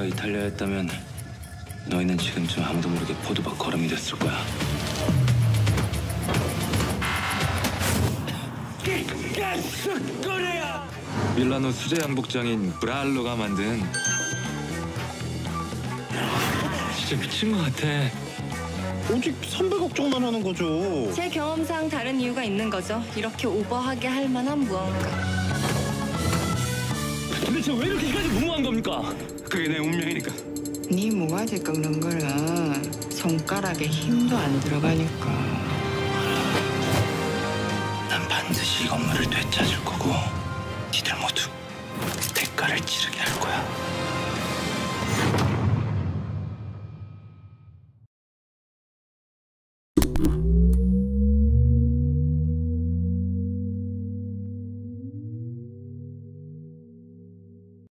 네가 이탈리아였다면 너희는 지금쯤 아무도 모르게 포도박 걸음이 됐을 거야. 밀라노 수제 양복장인 브랄로가 만든 진짜 미친 것 같아. 오직 선배 걱정만 하는 거죠. 제 경험상 다른 이유가 있는 거죠. 이렇게 오버하게 할 만한 무언가. 도대체 왜 이렇게까지 무모한 겁니까? 그게 내 운명이니까. 네 모가지 꺾는 거는 손가락에 힘도 안 들어가니까 난 반드시 이 건물을 되찾을 거고 니들 모두 대가를 치르게 할 거야.